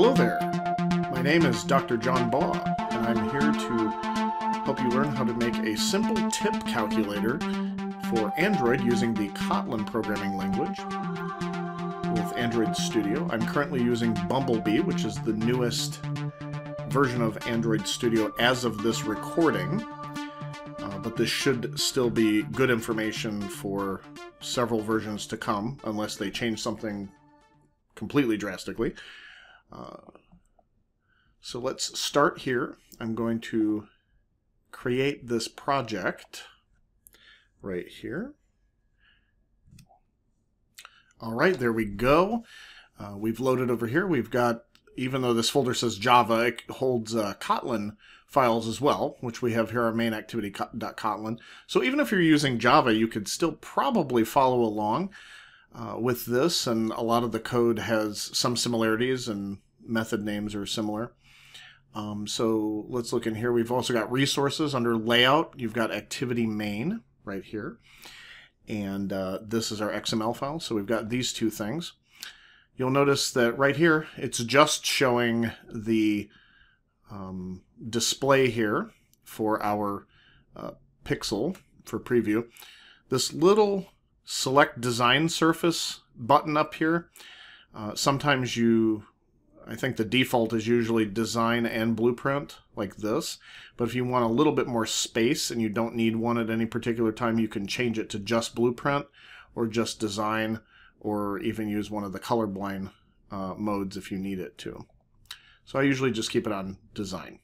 Hello there. My name is Dr. John Baugh, and I'm here to help you learn how to make a simple tip calculator for Android using the Kotlin programming language with Android Studio. I'm currently using Bumblebee, which is the newest version of Android Studio as of this recording. Uh, but this should still be good information for several versions to come, unless they change something completely drastically. So let's start here. I'm going to create this project right here. All right, there we go. Uh, we've loaded over here. We've got, even though this folder says Java, it holds uh, Kotlin files as well, which we have here, our main activity.kotlin. So even if you're using Java, you could still probably follow along uh, with this, and a lot of the code has some similarities and method names are similar. Um, so let's look in here. We've also got resources under layout. You've got activity main right here. And uh, this is our XML file. So we've got these two things. You'll notice that right here, it's just showing the um, display here for our uh, pixel for preview. This little select design surface button up here, uh, sometimes you I think the default is usually design and blueprint like this. But if you want a little bit more space and you don't need one at any particular time, you can change it to just blueprint or just design or even use one of the colorblind uh, modes if you need it to. So I usually just keep it on design.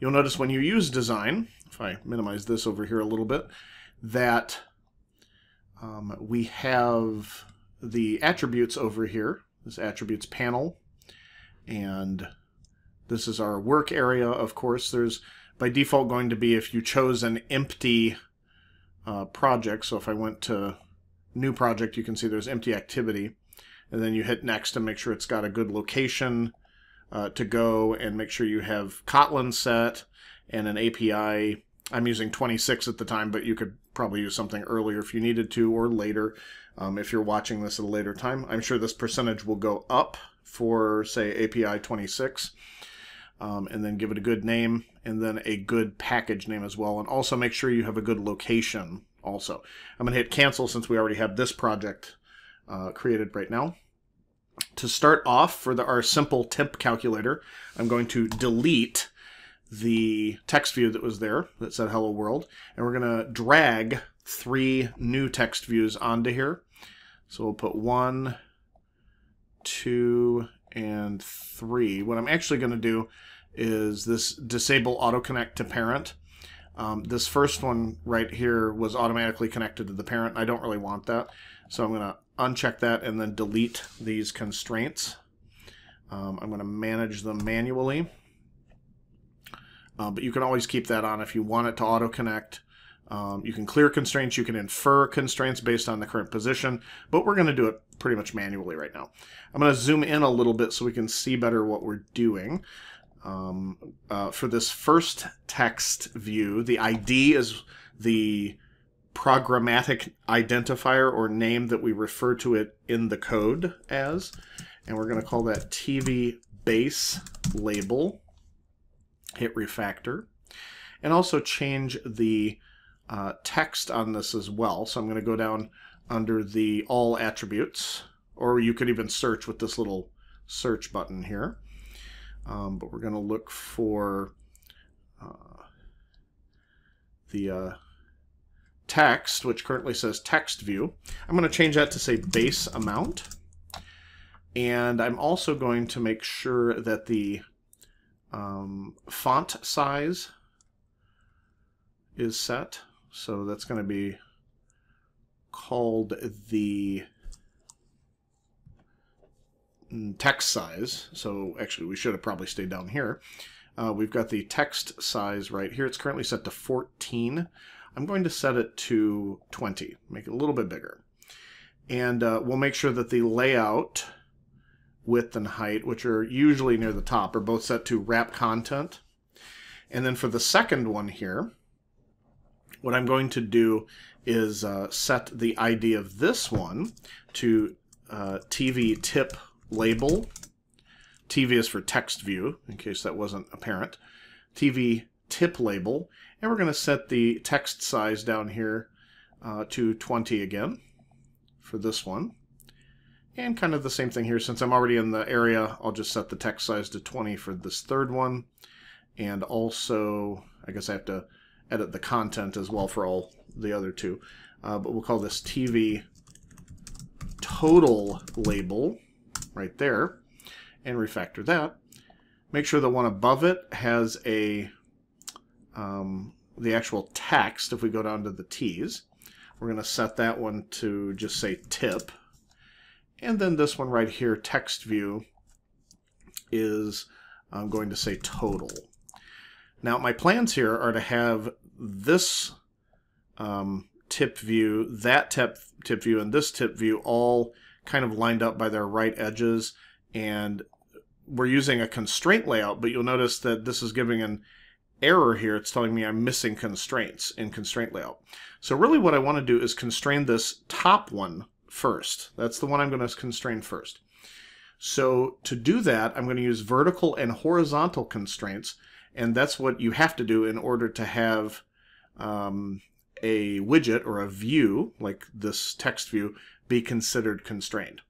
You'll notice when you use design, if I minimize this over here a little bit, that um, we have the attributes over here this attributes panel. And this is our work area, of course. There's by default going to be if you chose an empty uh, project. So if I went to new project, you can see there's empty activity. And then you hit next to make sure it's got a good location uh, to go and make sure you have Kotlin set and an API. I'm using 26 at the time, but you could probably use something earlier if you needed to or later um, if you're watching this at a later time. I'm sure this percentage will go up for, say, API 26. Um, and then give it a good name and then a good package name as well. And also make sure you have a good location also. I'm going to hit cancel since we already have this project uh, created right now. To start off for the, our simple temp calculator, I'm going to delete the text view that was there that said hello world and we're going to drag three new text views onto here so we'll put one, two, and three. What I'm actually going to do is this disable auto connect to parent. Um, this first one right here was automatically connected to the parent. I don't really want that. So I'm going to uncheck that and then delete these constraints. Um, I'm going to manage them manually. Uh, but you can always keep that on if you want it to auto connect. Um, you can clear constraints, you can infer constraints based on the current position, but we're going to do it pretty much manually right now. I'm going to zoom in a little bit so we can see better what we're doing. Um, uh, for this first text view, the ID is the programmatic identifier or name that we refer to it in the code as, and we're going to call that TV base label. Hit refactor, and also change the uh, text on this as well. So I'm going to go down under the all attributes, or you could even search with this little search button here. Um, but we're going to look for uh, the uh, text, which currently says text view. I'm going to change that to say base amount. And I'm also going to make sure that the um, font size is set. So that's going to be called the text size. So actually, we should have probably stayed down here. Uh, we've got the text size right here. It's currently set to 14. I'm going to set it to 20, make it a little bit bigger. And uh, we'll make sure that the layout, width, and height, which are usually near the top, are both set to wrap content. And then for the second one here, what I'm going to do is uh, set the ID of this one to uh, TV tip label TV is for text view, in case that wasn't apparent. TV tip label. And we're going to set the text size down here uh, to 20 again for this one. And kind of the same thing here. Since I'm already in the area, I'll just set the text size to 20 for this third one. And also, I guess I have to edit the content as well for all the other two. Uh, but we'll call this TV total label right there and refactor that. Make sure the one above it has a um, the actual text if we go down to the T's. We're going to set that one to just say tip. And then this one right here, text view, is I'm going to say total. Now my plans here are to have this um, tip view, that tip, tip view, and this tip view all kind of lined up by their right edges. And we're using a constraint layout, but you'll notice that this is giving an error here. It's telling me I'm missing constraints in constraint layout. So really what I want to do is constrain this top one first. That's the one I'm going to constrain first. So to do that, I'm going to use vertical and horizontal constraints, and that's what you have to do in order to have um, a widget or a view, like this text view, be considered constrained.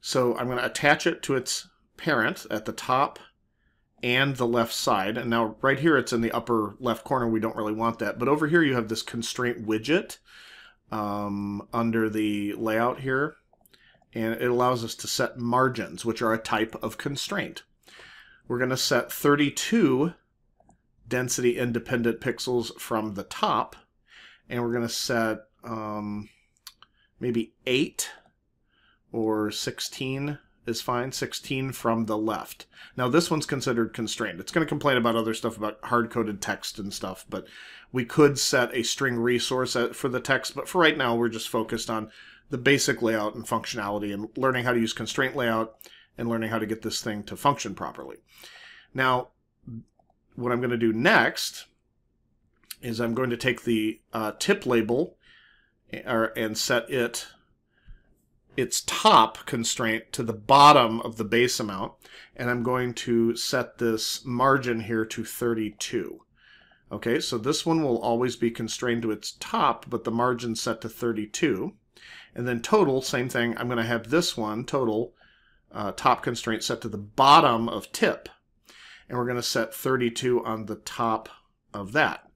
So I'm going to attach it to its parent at the top and the left side. And now right here it's in the upper left corner. We don't really want that. But over here you have this constraint widget um, under the layout here. And it allows us to set margins, which are a type of constraint. We're going to set 32 density independent pixels from the top. And we're going to set um, maybe 8 or 16 is fine. 16 from the left. Now this one's considered constrained. It's going to complain about other stuff about hard-coded text and stuff, but we could set a string resource for the text, but for right now we're just focused on the basic layout and functionality and learning how to use constraint layout and learning how to get this thing to function properly. Now, what I'm going to do next is I'm going to take the uh, tip label and set it its top constraint to the bottom of the base amount, and I'm going to set this margin here to 32. Okay, so this one will always be constrained to its top, but the margin set to 32. And then total, same thing, I'm going to have this one, total, uh, top constraint set to the bottom of tip. And we're going to set 32 on the top of that.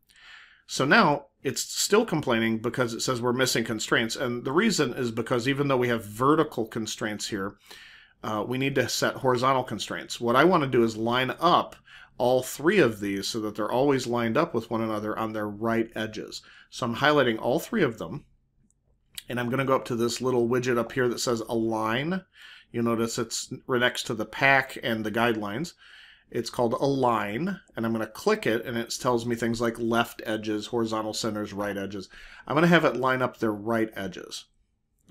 So now it's still complaining because it says we're missing constraints. And the reason is because even though we have vertical constraints here, uh, we need to set horizontal constraints. What I want to do is line up all three of these so that they're always lined up with one another on their right edges. So I'm highlighting all three of them. And I'm going to go up to this little widget up here that says Align. You'll notice it's next to the pack and the guidelines. It's called Align, and I'm going to click it, and it tells me things like left edges, horizontal centers, right edges. I'm going to have it line up their right edges.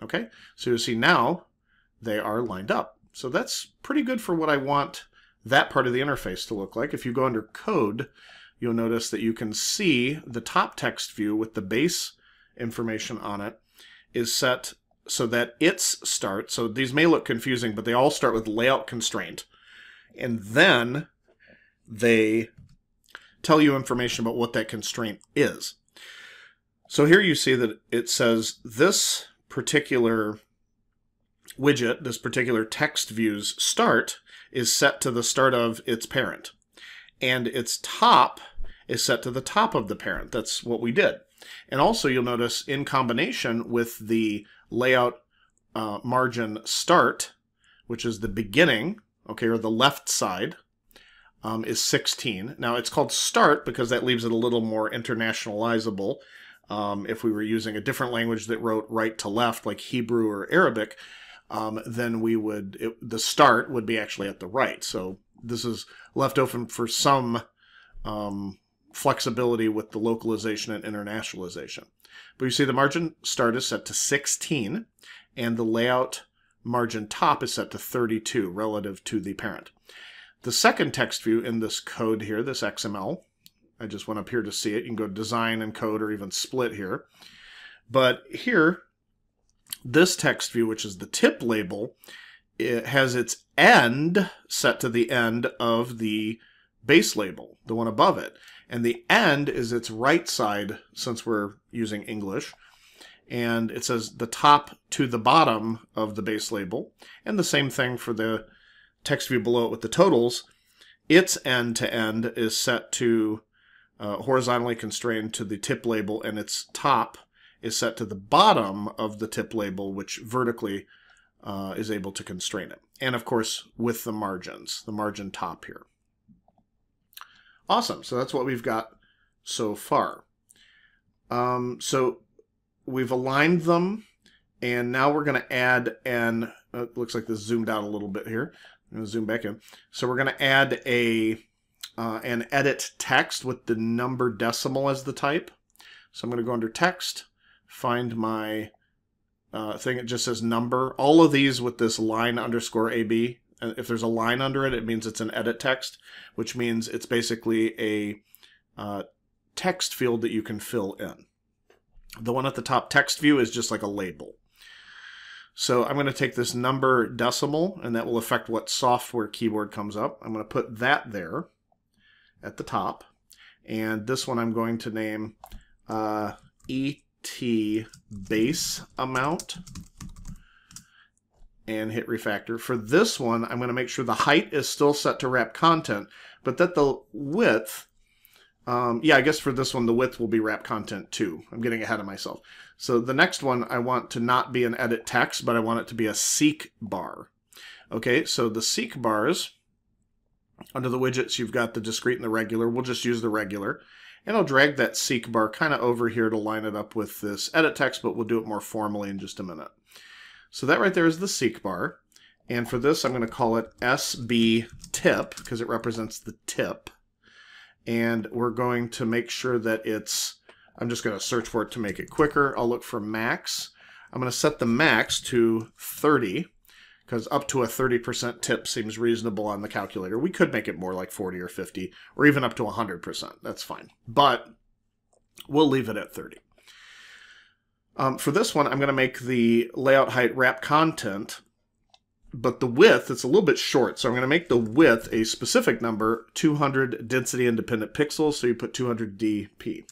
Okay, so you see now they are lined up. So that's pretty good for what I want that part of the interface to look like. If you go under Code, you'll notice that you can see the top text view with the base information on it is set so that its start, so these may look confusing, but they all start with layout constraint and then they tell you information about what that constraint is. So here you see that it says this particular widget, this particular text view's start is set to the start of its parent. And its top is set to the top of the parent. That's what we did. And also you'll notice in combination with the layout uh, margin start, which is the beginning okay, or the left side, um, is 16. Now it's called start because that leaves it a little more internationalizable. Um, if we were using a different language that wrote right to left, like Hebrew or Arabic, um, then we would, it, the start would be actually at the right. So this is left open for some um, flexibility with the localization and internationalization. But you see the margin start is set to 16 and the layout margin top is set to 32 relative to the parent. The second text view in this code here, this XML, I just went up here to see it. You can go design and code or even split here. But here, this text view, which is the tip label, it has its end set to the end of the base label, the one above it. And the end is its right side since we're using English. And it says the top to the bottom of the base label. And the same thing for the text view below it with the totals. Its end to end is set to uh, horizontally constrained to the tip label, and its top is set to the bottom of the tip label, which vertically uh, is able to constrain it. And of course, with the margins, the margin top here. Awesome. So that's what we've got so far. Um, so we've aligned them, and now we're going to add an, uh, looks like this zoomed out a little bit here. I'm going to zoom back in. So we're going to add a uh, an edit text with the number decimal as the type. So I'm going to go under text, find my uh, thing. It just says number. All of these with this line underscore AB. And if there's a line under it, it means it's an edit text, which means it's basically a uh, text field that you can fill in. The one at the top text view is just like a label. So I'm going to take this number decimal, and that will affect what software keyboard comes up. I'm going to put that there at the top. And this one I'm going to name uh, ET base amount and hit refactor. For this one, I'm going to make sure the height is still set to wrap content, but that the width, um, yeah, I guess for this one, the width will be wrap content too. I'm getting ahead of myself. So the next one, I want to not be an edit text, but I want it to be a seek bar. Okay, so the seek bars, under the widgets, you've got the discrete and the regular. We'll just use the regular. And I'll drag that seek bar kind of over here to line it up with this edit text, but we'll do it more formally in just a minute. So that right there is the seek bar. And for this, I'm going to call it SB tip because it represents the tip. And we're going to make sure that it's, I'm just going to search for it to make it quicker. I'll look for max. I'm going to set the max to 30 because up to a 30% tip seems reasonable on the calculator. We could make it more like 40 or 50 or even up to 100%. That's fine. But we'll leave it at 30. Um, for this one, I'm going to make the layout height wrap content, but the width, it's a little bit short. So I'm going to make the width a specific number, 200 density independent pixels. So you put 200 dp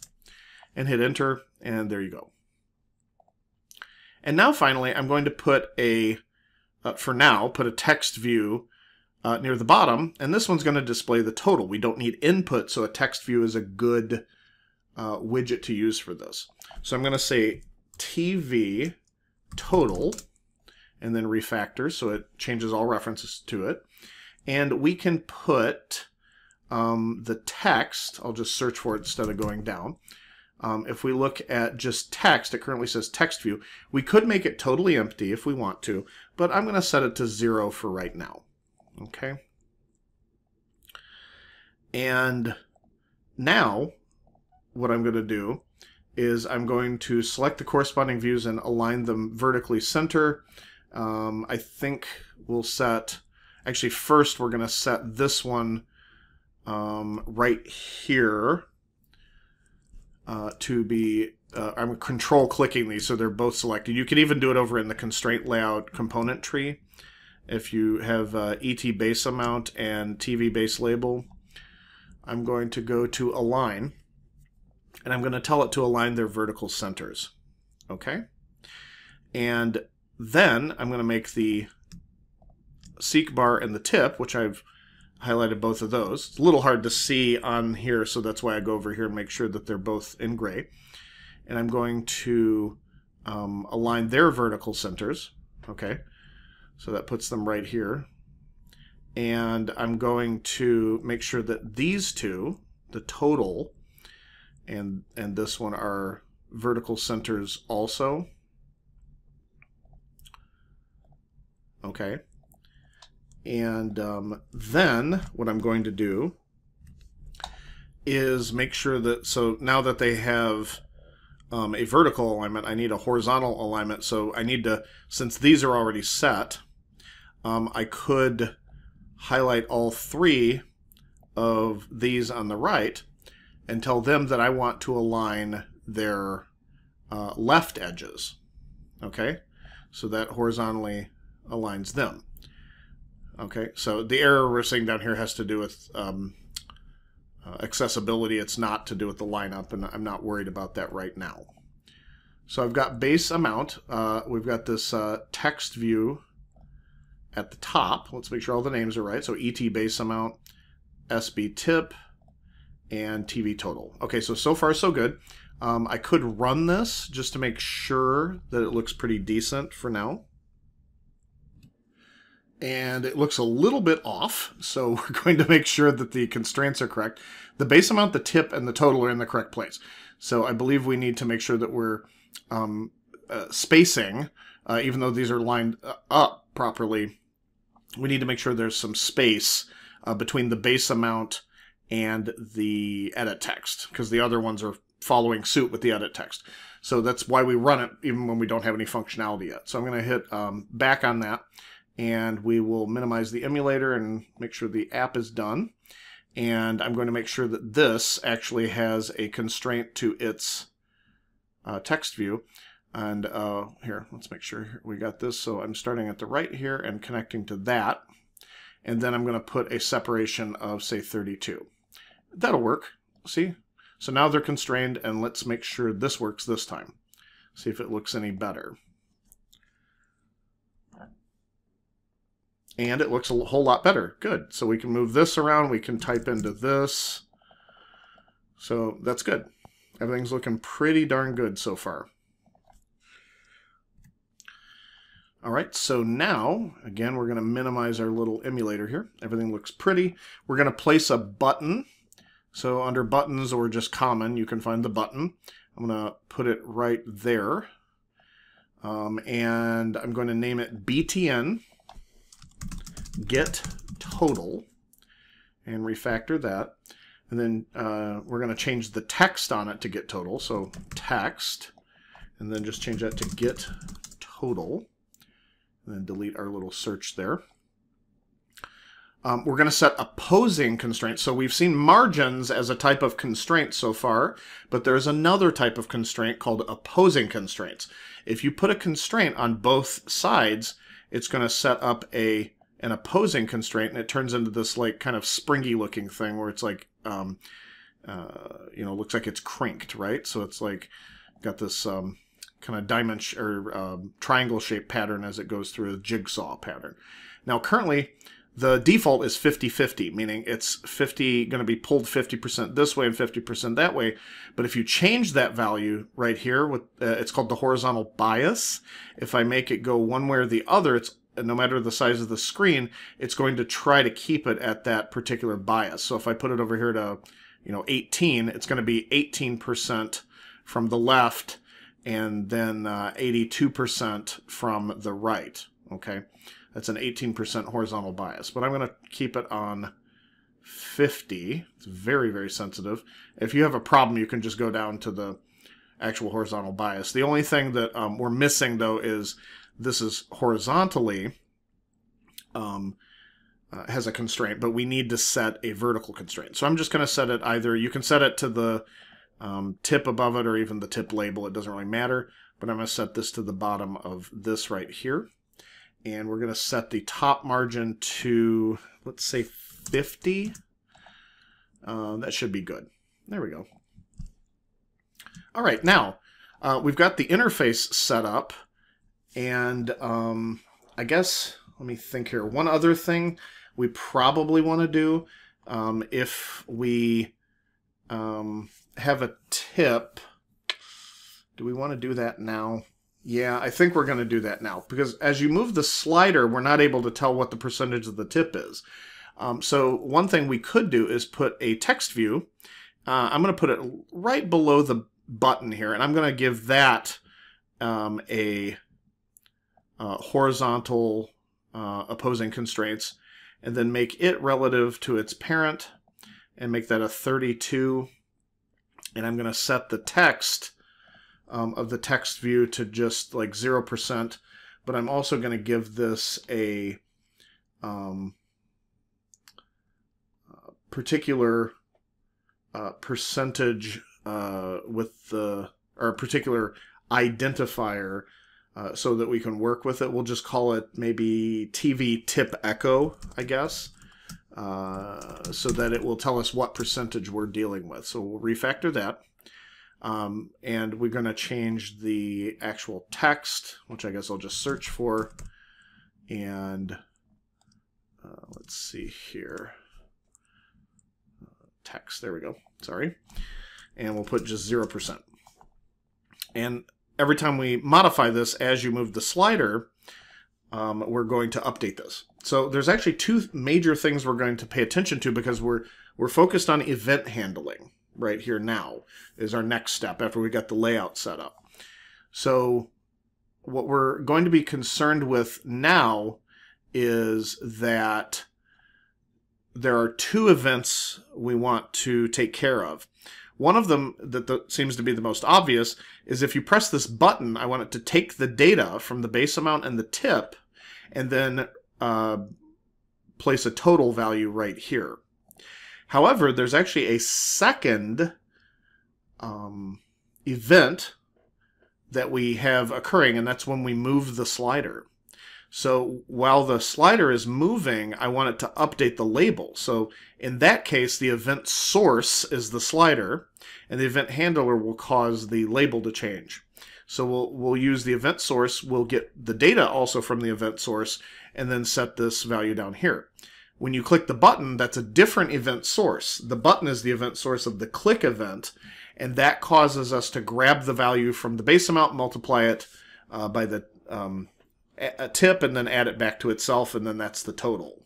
and hit enter, and there you go. And now finally, I'm going to put a, uh, for now, put a text view uh, near the bottom, and this one's going to display the total. We don't need input, so a text view is a good uh, widget to use for this. So I'm going to say TV total and then refactor so it changes all references to it. And we can put um, the text, I'll just search for it instead of going down. Um, if we look at just text, it currently says text view. We could make it totally empty if we want to, but I'm going to set it to zero for right now. Okay. And now what I'm going to do is I'm going to select the corresponding views and align them vertically center. Um, I think we'll set, actually first we're going to set this one um, right here uh, to be, uh, I'm control clicking these so they're both selected. You can even do it over in the constraint layout component tree. If you have uh, ET base amount and TV base label, I'm going to go to align and I'm going to tell it to align their vertical centers. Okay? And then I'm going to make the seek bar and the tip, which I've highlighted both of those. It's a little hard to see on here, so that's why I go over here and make sure that they're both in gray. And I'm going to um, align their vertical centers. Okay, so that puts them right here. And I'm going to make sure that these two, the total and and this one are vertical centers also. Okay. And um, then what I'm going to do is make sure that, so now that they have um, a vertical alignment, I need a horizontal alignment. So I need to, since these are already set, um, I could highlight all three of these on the right and tell them that I want to align their uh, left edges. Okay, so that horizontally aligns them. Okay, so the error we're seeing down here has to do with um, uh, accessibility. It's not to do with the lineup, and I'm not worried about that right now. So I've got base amount. Uh, we've got this uh, text view at the top. Let's make sure all the names are right. So ET base amount, SB tip, and TV total. Okay, so so far so good. Um, I could run this just to make sure that it looks pretty decent for now and it looks a little bit off, so we're going to make sure that the constraints are correct. The base amount, the tip, and the total are in the correct place. So I believe we need to make sure that we're um, uh, spacing, uh, even though these are lined uh, up properly, we need to make sure there's some space uh, between the base amount and the edit text, because the other ones are following suit with the edit text. So that's why we run it even when we don't have any functionality yet. So I'm going to hit um, back on that and we will minimize the emulator and make sure the app is done. And I'm going to make sure that this actually has a constraint to its uh, text view. And uh, here, let's make sure we got this. So I'm starting at the right here and connecting to that. And then I'm going to put a separation of, say, 32. That'll work. See? So now they're constrained, and let's make sure this works this time. See if it looks any better. And it looks a whole lot better. Good. So we can move this around. We can type into this. So that's good. Everything's looking pretty darn good so far. All right, so now, again, we're going to minimize our little emulator here. Everything looks pretty. We're going to place a button. So under buttons or just common, you can find the button. I'm going to put it right there. Um, and I'm going to name it BTN get total and refactor that. And then uh, we're going to change the text on it to get total. So text, and then just change that to get total. And then delete our little search there. Um, we're going to set opposing constraints. So we've seen margins as a type of constraint so far, but there's another type of constraint called opposing constraints. If you put a constraint on both sides, it's going to set up a an opposing constraint and it turns into this like kind of springy looking thing where it's like um, uh, you know looks like it's cranked right? So it's like got this um, kind of diamond or um, triangle shaped pattern as it goes through a jigsaw pattern. Now currently the default is 50-50 meaning it's 50 going to be pulled 50% this way and 50% that way. But if you change that value right here with uh, it's called the horizontal bias. If I make it go one way or the other it's no matter the size of the screen, it's going to try to keep it at that particular bias. So if I put it over here to, you know, 18, it's going to be 18% from the left and then 82% uh, from the right. Okay, that's an 18% horizontal bias, but I'm going to keep it on 50. It's very, very sensitive. If you have a problem, you can just go down to the actual horizontal bias. The only thing that um, we're missing, though, is this is horizontally um, uh, has a constraint, but we need to set a vertical constraint. So I'm just going to set it either, you can set it to the um, tip above it or even the tip label. It doesn't really matter, but I'm going to set this to the bottom of this right here. And we're going to set the top margin to, let's say 50. Uh, that should be good. There we go. All right, now uh, we've got the interface set up. And um, I guess, let me think here. One other thing we probably want to do um, if we um, have a tip. Do we want to do that now? Yeah, I think we're going to do that now because as you move the slider, we're not able to tell what the percentage of the tip is. Um, so one thing we could do is put a text view. Uh, I'm going to put it right below the button here, and I'm going to give that um, a uh, horizontal uh, opposing constraints, and then make it relative to its parent, and make that a 32. And I'm going to set the text um, of the text view to just like 0%, but I'm also going to give this a um, particular uh, percentage uh, with the, or a particular identifier uh, so that we can work with it. We'll just call it maybe TV tip echo, I guess, uh, so that it will tell us what percentage we're dealing with. So we'll refactor that. Um, and we're going to change the actual text, which I guess I'll just search for. And uh, let's see here. Uh, text, there we go. Sorry. And we'll put just 0%. And every time we modify this as you move the slider, um, we're going to update this. So there's actually two major things we're going to pay attention to because we're we're focused on event handling right here now is our next step after we got the layout set up. So what we're going to be concerned with now is that there are two events we want to take care of. One of them that the, seems to be the most obvious is if you press this button, I want it to take the data from the base amount and the tip and then uh, place a total value right here. However, there's actually a second um, event that we have occurring, and that's when we move the slider. So while the slider is moving, I want it to update the label. So in that case, the event source is the slider, and the event handler will cause the label to change. So we'll, we'll use the event source, we'll get the data also from the event source, and then set this value down here. When you click the button, that's a different event source. The button is the event source of the click event, and that causes us to grab the value from the base amount, multiply it uh, by the um, a tip, and then add it back to itself, and then that's the total.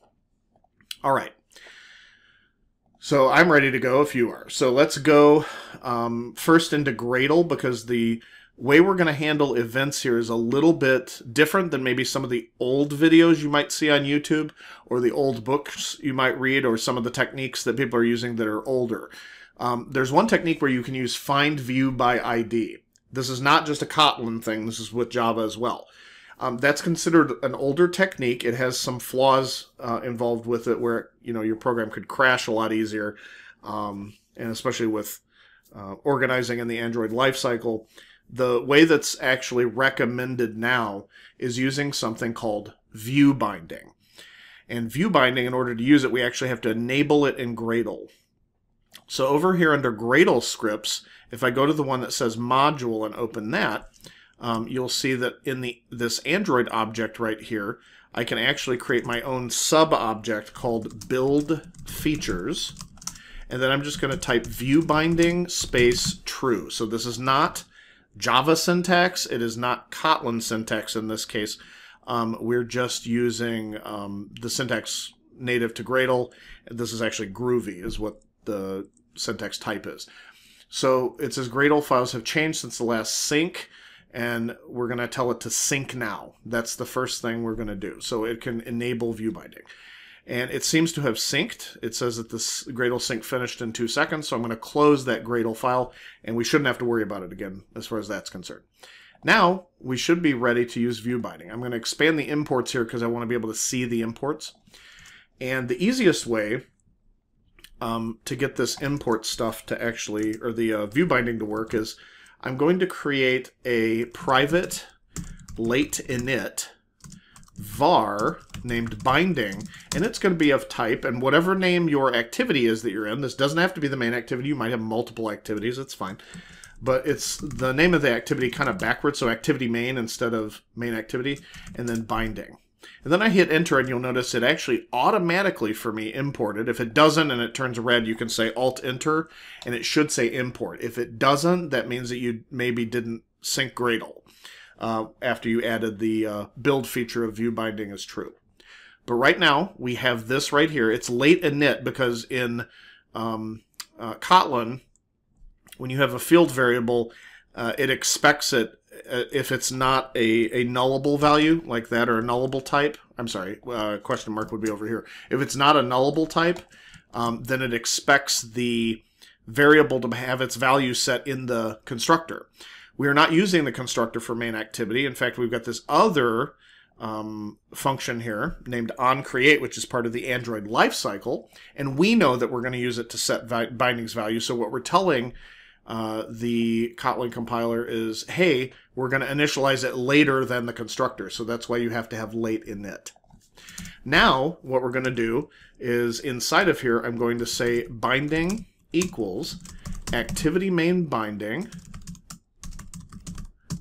All right. So I'm ready to go if you are. So let's go um, first into Gradle because the way we're going to handle events here is a little bit different than maybe some of the old videos you might see on YouTube or the old books you might read or some of the techniques that people are using that are older. Um, there's one technique where you can use find view by ID. This is not just a Kotlin thing, this is with Java as well. Um, that's considered an older technique. It has some flaws uh, involved with it where you know your program could crash a lot easier, um, and especially with uh, organizing in the Android lifecycle the way that's actually recommended now is using something called view binding. And view binding, in order to use it, we actually have to enable it in Gradle. So over here under Gradle scripts, if I go to the one that says module and open that, um, you'll see that in the this Android object right here, I can actually create my own sub-object called build features. And then I'm just going to type view binding space true. So this is not Java syntax. It is not Kotlin syntax in this case. Um, we're just using um, the syntax native to Gradle. This is actually Groovy is what the syntax type is. So it says Gradle files have changed since the last sync, and we're going to tell it to sync now. That's the first thing we're going to do. So it can enable view binding and it seems to have synced. It says that this Gradle sync finished in two seconds, so I'm going to close that Gradle file, and we shouldn't have to worry about it again as far as that's concerned. Now, we should be ready to use view binding. I'm going to expand the imports here because I want to be able to see the imports. And the easiest way um, to get this import stuff to actually, or the uh, view binding to work is I'm going to create a private late init var named binding, and it's going to be of type, and whatever name your activity is that you're in, this doesn't have to be the main activity, you might have multiple activities, it's fine. But it's the name of the activity kind of backwards, so activity main instead of main activity, and then binding. And then I hit enter and you'll notice it actually automatically for me imported. If it doesn't and it turns red, you can say alt enter and it should say import. If it doesn't, that means that you maybe didn't sync Gradle uh, after you added the uh, build feature of view binding as true. But right now, we have this right here. It's late init because in um, uh, Kotlin, when you have a field variable, uh, it expects it if it's not a, a nullable value like that or a nullable type. I'm sorry, uh, question mark would be over here. If it's not a nullable type, um, then it expects the variable to have its value set in the constructor. We are not using the constructor for main activity. In fact, we've got this other um, function here named onCreate, which is part of the Android lifecycle, and we know that we're going to use it to set bindings value. So what we're telling uh, the Kotlin compiler is, hey, we're going to initialize it later than the constructor. So that's why you have to have late init. Now, what we're going to do is inside of here, I'm going to say binding equals activity main binding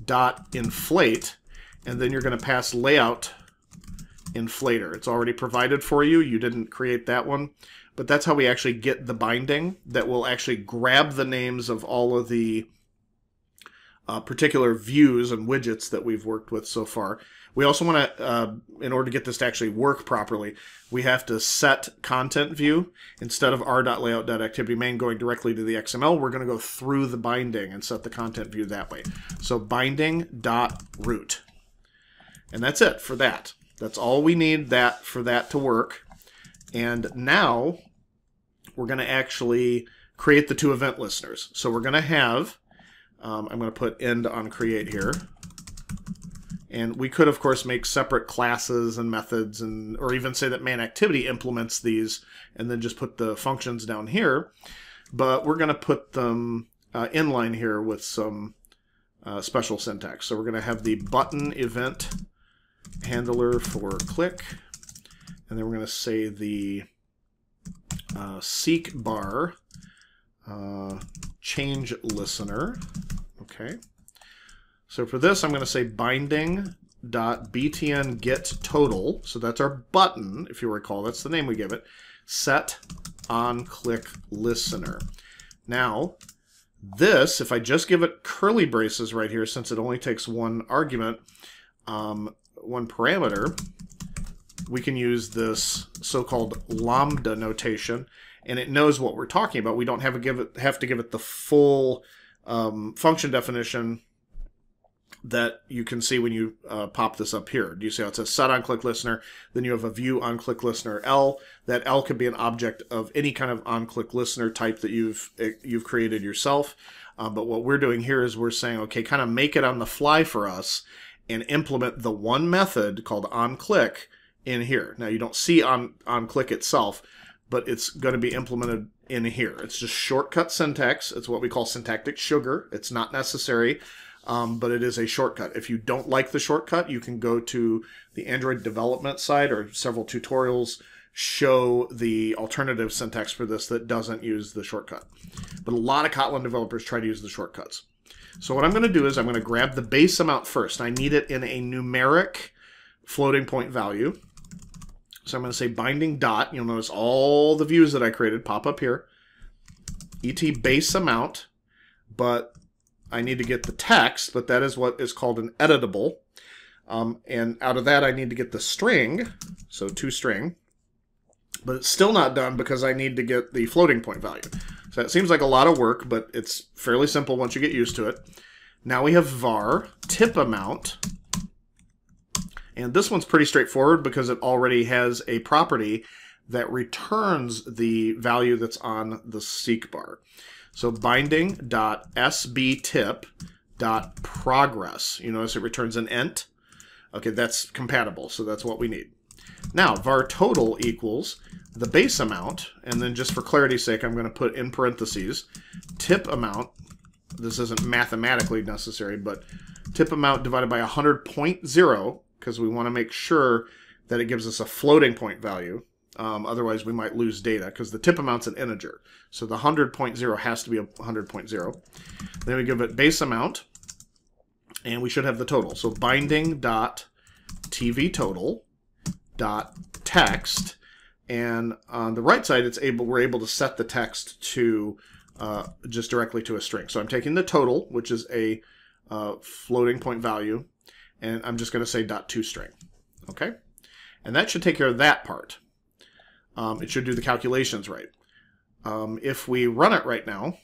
dot inflate, and then you're going to pass layout inflator. It's already provided for you. You didn't create that one. But that's how we actually get the binding that will actually grab the names of all of the uh, particular views and widgets that we've worked with so far. We also want to, uh, in order to get this to actually work properly, we have to set content view. Instead of r.layout.activityMain going directly to the XML, we're going to go through the binding and set the content view that way. So binding.root. And that's it for that. That's all we need that for that to work. And now we're going to actually create the two event listeners. So we're going to have, um, I'm going to put end on create here. And we could, of course, make separate classes and methods, and or even say that main activity implements these, and then just put the functions down here. But we're going to put them uh, inline here with some uh, special syntax. So we're going to have the button event handler for click, and then we're going to say the uh, seek bar uh, change listener. Okay. So for this, I'm going to say binding dot btn get total. So that's our button, if you recall. That's the name we give it. Set on click listener. Now, this, if I just give it curly braces right here, since it only takes one argument, um, one parameter, we can use this so-called lambda notation, and it knows what we're talking about. We don't have to give it have to give it the full um, function definition that you can see when you uh, pop this up here. Do you see how it says set on click listener? Then you have a view on click listener L. That L could be an object of any kind of on click listener type that you've eh, you've created yourself. Um, but what we're doing here is we're saying, okay, kind of make it on the fly for us and implement the one method called on click in here. Now you don't see on on click itself, but it's going to be implemented in here. It's just shortcut syntax. It's what we call syntactic sugar. It's not necessary um, but it is a shortcut. If you don't like the shortcut, you can go to the Android development side or several tutorials show the alternative syntax for this that doesn't use the shortcut. But a lot of Kotlin developers try to use the shortcuts. So what I'm going to do is I'm going to grab the base amount first. I need it in a numeric floating point value. So I'm going to say binding dot. You'll notice all the views that I created pop up here. et base amount, but I need to get the text, but that is what is called an editable. Um, and out of that, I need to get the string, so to string. But it's still not done because I need to get the floating point value. So it seems like a lot of work, but it's fairly simple once you get used to it. Now we have var tip amount. And this one's pretty straightforward because it already has a property that returns the value that's on the seek bar. So binding.sbtip.progress. You notice it returns an int. Okay, that's compatible, so that's what we need. Now, var total equals the base amount, and then just for clarity's sake, I'm going to put in parentheses tip amount. This isn't mathematically necessary, but tip amount divided by 100.0, because we want to make sure that it gives us a floating point value. Um, otherwise, we might lose data because the tip amount's an integer. So the 100.0 has to be a 100.0. Then we give it base amount, and we should have the total. So binding dot tv total dot text, and on the right side, it's able we're able to set the text to uh, just directly to a string. So I'm taking the total, which is a uh, floating point value, and I'm just going to say dot to string. Okay, and that should take care of that part um, it should do the calculations right. Um, if we run it right now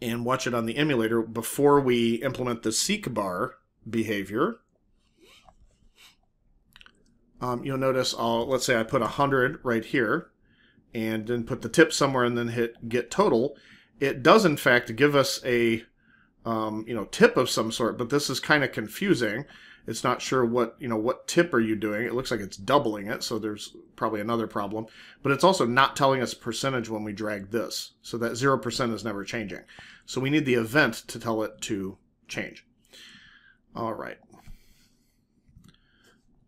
and watch it on the emulator before we implement the seek bar behavior, um, you'll notice I'll, let's say I put 100 right here and then put the tip somewhere and then hit get total. It does in fact give us a um, you know tip of some sort, but this is kind of confusing It's not sure what, you know, what tip are you doing. It looks like it's doubling it, so there's probably another problem. But it's also not telling us percentage when we drag this. So that 0% is never changing. So we need the event to tell it to change. All right.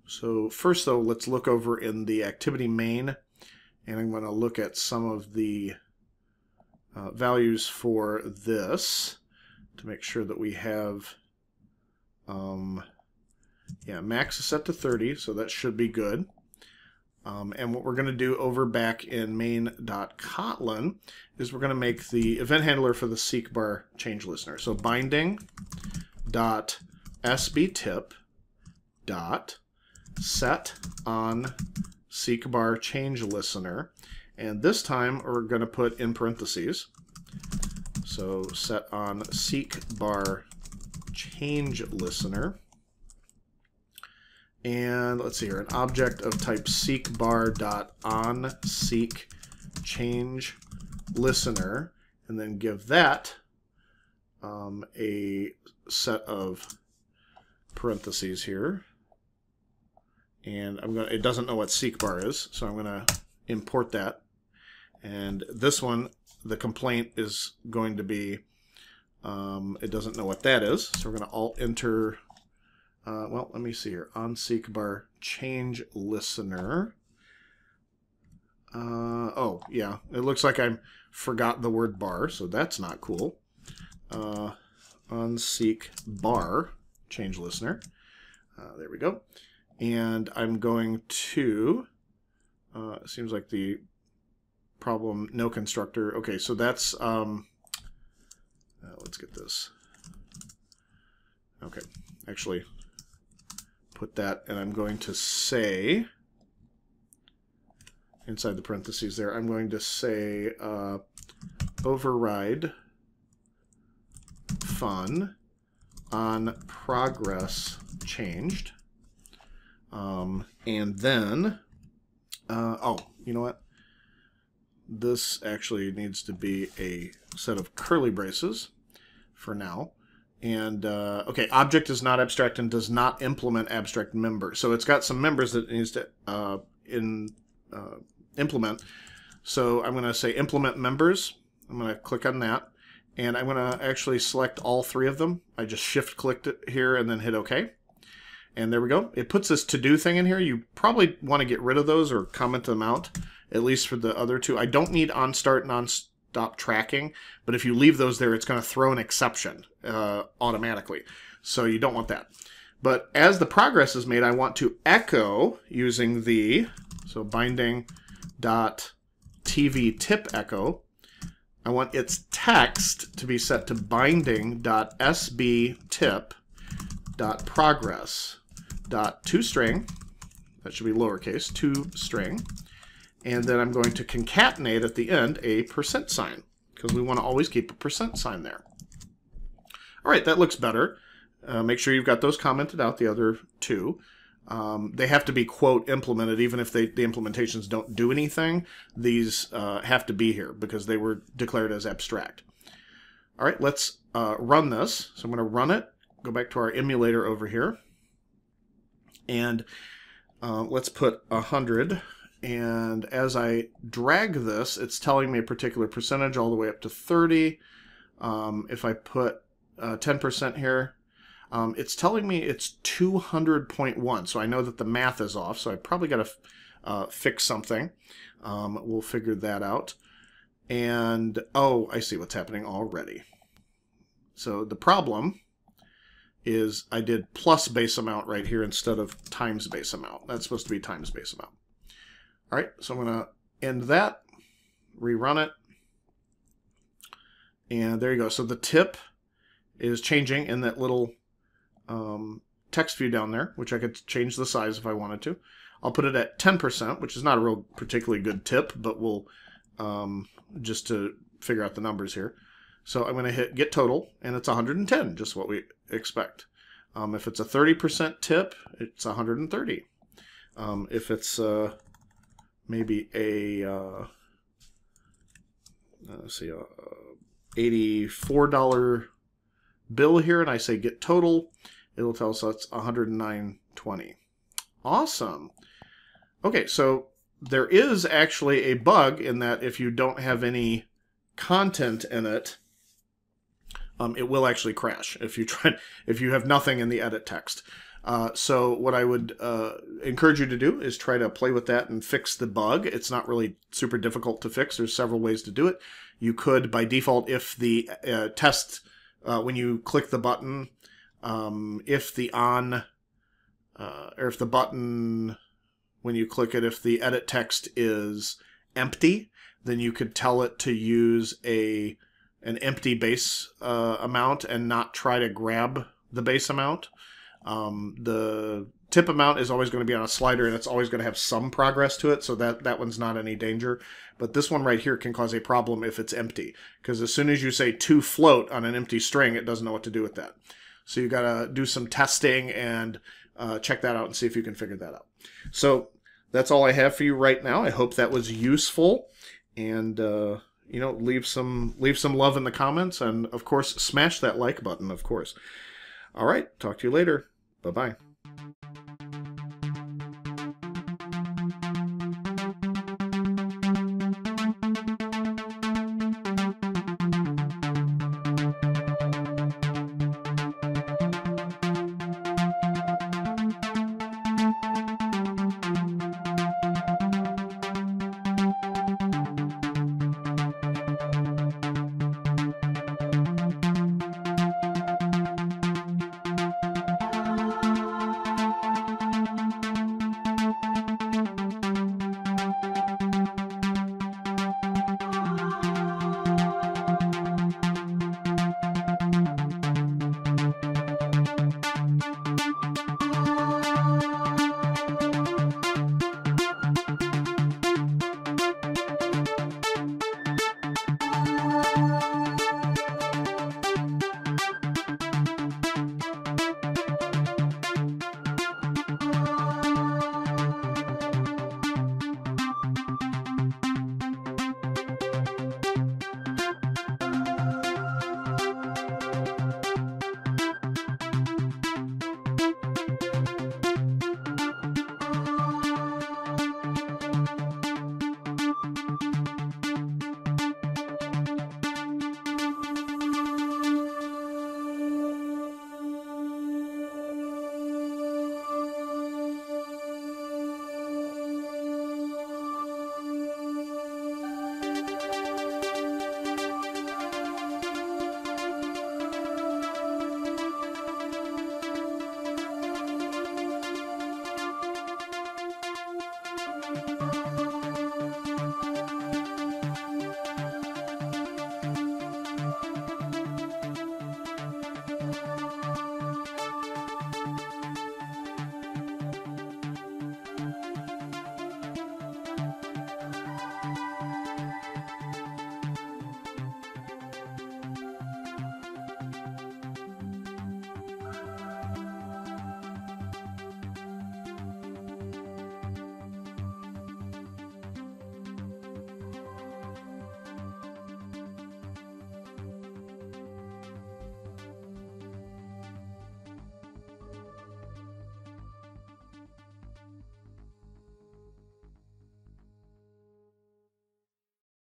So first, though, let's look over in the activity main, and I'm going to look at some of the uh, values for this to make sure that we have, um, yeah, max is set to 30, so that should be good. Um, and what we're going to do over back in main.kotlin is we're going to make the event handler for the seek bar change listener. So binding dot sbtip dot set on seek bar change listener. And this time we're going to put in parentheses. So set on seek bar change listener. And let's see here, an object of type seek bar dot on seek change listener, and then give that um, a set of parentheses here. And I'm gonna it doesn't know what seek bar is, so I'm gonna import that. And this one, the complaint is going to be um, it doesn't know what that is, so we're gonna alt enter uh, well, let me see here. On seek bar change listener. Uh, oh, yeah. It looks like I forgot the word bar, so that's not cool. Uh, on seek bar change listener. Uh, there we go. And I'm going to, uh, seems like the problem, no constructor. Okay, so that's, um, uh, let's get this. Okay, actually, put that, and I'm going to say, inside the parentheses there, I'm going to say uh, override fun on progress changed. Um, and then, uh, oh, you know what? This actually needs to be a set of curly braces for now. And uh, okay, object is not abstract and does not implement abstract member. So it's got some members that it needs to uh, in uh, implement. So I'm going to say implement members. I'm going to click on that, and I'm going to actually select all three of them. I just shift clicked it here and then hit OK. And there we go. It puts this to do thing in here. You probably want to get rid of those or comment them out, at least for the other two. I don't need on start and on stop tracking. But if you leave those there, it's going to throw an exception uh, automatically. So you don't want that. But as the progress is made, I want to echo using the, so binding dot TV tip echo. I want its text to be set to binding dot SB tip dot progress dot toString. That should be lowercase, toString and then I'm going to concatenate at the end a percent sign because we want to always keep a percent sign there. All right, that looks better. Uh, make sure you've got those commented out, the other two. Um, they have to be, quote, implemented, even if they, the implementations don't do anything. These uh, have to be here because they were declared as abstract. All right, let's uh, run this. So I'm going to run it, go back to our emulator over here, and uh, let's put 100 and as I drag this, it's telling me a particular percentage all the way up to 30. Um, if I put 10% uh, here, um, it's telling me it's 200.1. So I know that the math is off, so I probably got to uh, fix something. Um, we'll figure that out. And, oh, I see what's happening already. So the problem is I did plus base amount right here instead of times base amount. That's supposed to be times base amount. All right, so I'm going to end that, rerun it, and there you go. So the tip is changing in that little um, text view down there, which I could change the size if I wanted to. I'll put it at 10%, which is not a real particularly good tip, but we'll um, just to figure out the numbers here. So I'm going to hit get total, and it's 110, just what we expect. Um, if it's a 30% tip, it's 130. Um, if it's uh, maybe a uh, let's see, a eighty-four dollar bill here, and I say get total, it'll tell us that's 109.20. Awesome. Okay, so there is actually a bug in that if you don't have any content in it, um, it will actually crash if you try if you have nothing in the edit text. Uh, so what I would uh, encourage you to do is try to play with that and fix the bug. It's not really super difficult to fix. There's several ways to do it. You could, by default, if the uh, test, uh, when you click the button, um, if the on, uh, or if the button, when you click it, if the edit text is empty, then you could tell it to use a an empty base uh, amount and not try to grab the base amount. Um, the tip amount is always going to be on a slider and it's always going to have some progress to it, so that, that one's not any danger. But this one right here can cause a problem if it's empty, because as soon as you say to float on an empty string, it doesn't know what to do with that. So you got to do some testing and uh, check that out and see if you can figure that out. So that's all I have for you right now. I hope that was useful, and uh, you know, leave some leave some love in the comments, and of course, smash that like button. Of course. All right, talk to you later. Bye bye.